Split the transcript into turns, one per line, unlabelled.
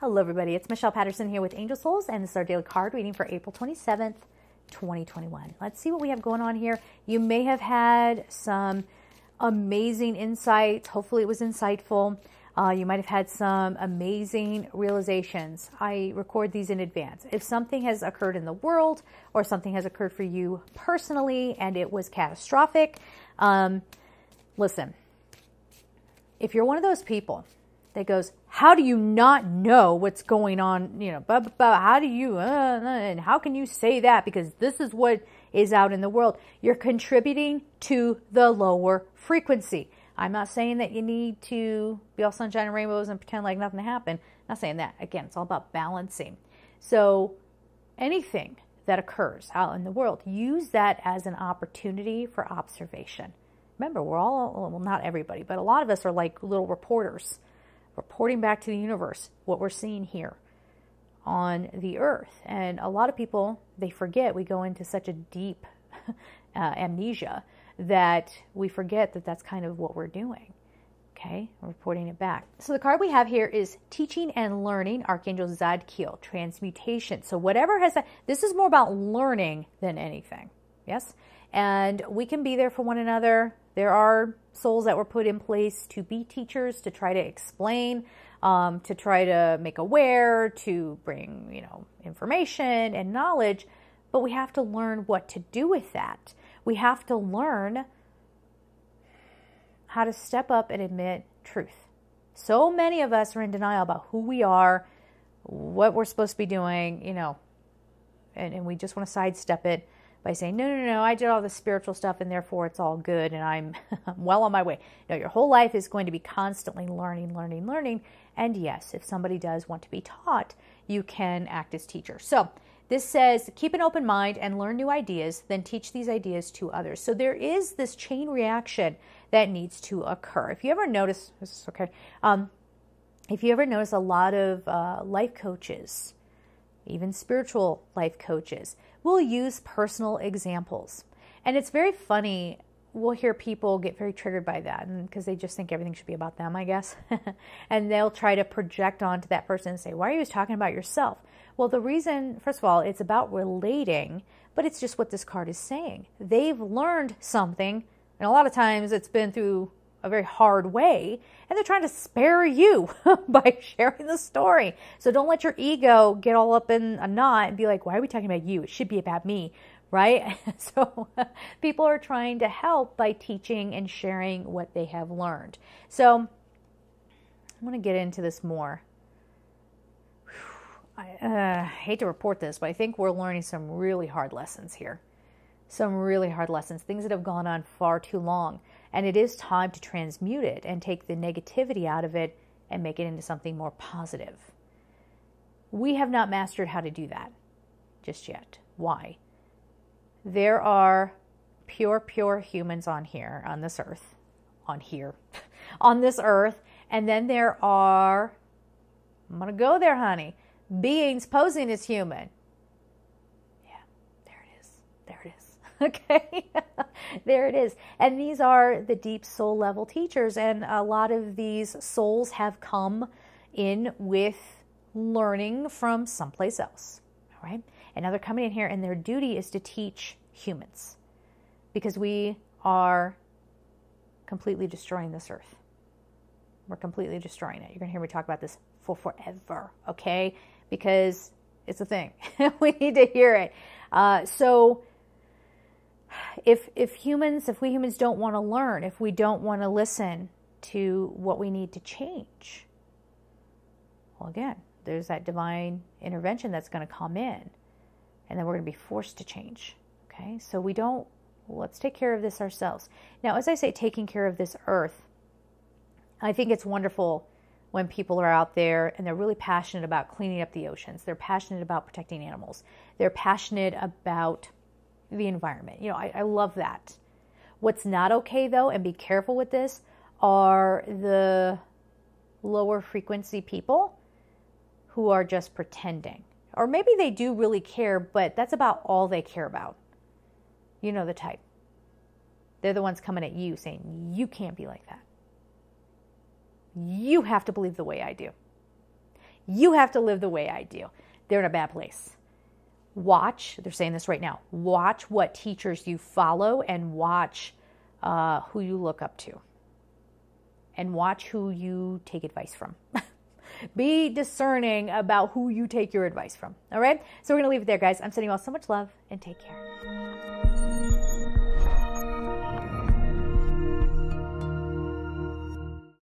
Hello, everybody. It's Michelle Patterson here with Angel Souls, and this is our daily card reading for April 27th, 2021. Let's see what we have going on here. You may have had some amazing insights. Hopefully, it was insightful. Uh, you might have had some amazing realizations. I record these in advance. If something has occurred in the world or something has occurred for you personally and it was catastrophic, um, listen, if you're one of those people that goes, how do you not know what's going on? You know, how do you, uh, uh, and how can you say that? Because this is what is out in the world. You're contributing to the lower frequency. I'm not saying that you need to be all sunshine and rainbows and pretend like nothing happened. I'm not saying that. Again, it's all about balancing. So anything that occurs out in the world, use that as an opportunity for observation. Remember, we're all, well, not everybody, but a lot of us are like little reporters reporting back to the universe what we're seeing here on the earth. And a lot of people, they forget we go into such a deep uh, amnesia that we forget that that's kind of what we're doing. Okay, reporting it back. So the card we have here is teaching and learning, Archangel Zadkiel, transmutation. So whatever has that, this is more about learning than anything. Yes, and we can be there for one another. There are souls that were put in place to be teachers, to try to explain, um, to try to make aware, to bring you know information and knowledge. But we have to learn what to do with that. We have to learn how to step up and admit truth. So many of us are in denial about who we are, what we're supposed to be doing, you know, and, and we just want to sidestep it by saying, no, no, no, I did all the spiritual stuff and therefore it's all good and I'm well on my way. No, your whole life is going to be constantly learning, learning, learning. And yes, if somebody does want to be taught, you can act as teacher. So this says keep an open mind and learn new ideas, then teach these ideas to others. So there is this chain reaction that needs to occur. If you ever notice, this is okay. Um, if you ever notice a lot of uh, life coaches, even spiritual life coaches, will use personal examples. And it's very funny. We'll hear people get very triggered by that because they just think everything should be about them, I guess. and they'll try to project onto that person and say, Why are you talking about yourself? Well, the reason, first of all, it's about relating, but it's just what this card is saying. They've learned something, and a lot of times it's been through a very hard way, and they're trying to spare you by sharing the story. So don't let your ego get all up in a knot and be like, why are we talking about you? It should be about me, right? so people are trying to help by teaching and sharing what they have learned. So I'm going to get into this more. I uh, hate to report this, but I think we're learning some really hard lessons here. Some really hard lessons, things that have gone on far too long. And it is time to transmute it and take the negativity out of it and make it into something more positive. We have not mastered how to do that just yet. Why? There are pure, pure humans on here, on this earth, on here, on this earth. And then there are, I'm going to go there, honey beings posing as human. Yeah, there it is. There it is. Okay, there it is. And these are the deep soul level teachers. And a lot of these souls have come in with learning from someplace else. All right. And now they're coming in here, and their duty is to teach humans because we are completely destroying this earth. We're completely destroying it. You're going to hear me talk about this for forever. Okay because it's a thing. we need to hear it. Uh, so if if humans, if we humans don't want to learn, if we don't want to listen to what we need to change, well, again, there's that divine intervention that's going to come in, and then we're going to be forced to change. Okay, so we don't. Let's take care of this ourselves. Now, as I say, taking care of this earth, I think it's wonderful when people are out there and they're really passionate about cleaning up the oceans. They're passionate about protecting animals. They're passionate about the environment. You know, I, I love that. What's not okay though, and be careful with this, are the lower frequency people who are just pretending. Or maybe they do really care, but that's about all they care about. You know the type. They're the ones coming at you saying, you can't be like that. You have to believe the way I do. You have to live the way I do. They're in a bad place. Watch, they're saying this right now, watch what teachers you follow and watch uh, who you look up to. And watch who you take advice from. Be discerning about who you take your advice from. All right? So we're going to leave it there, guys. I'm sending you all so much love and take care.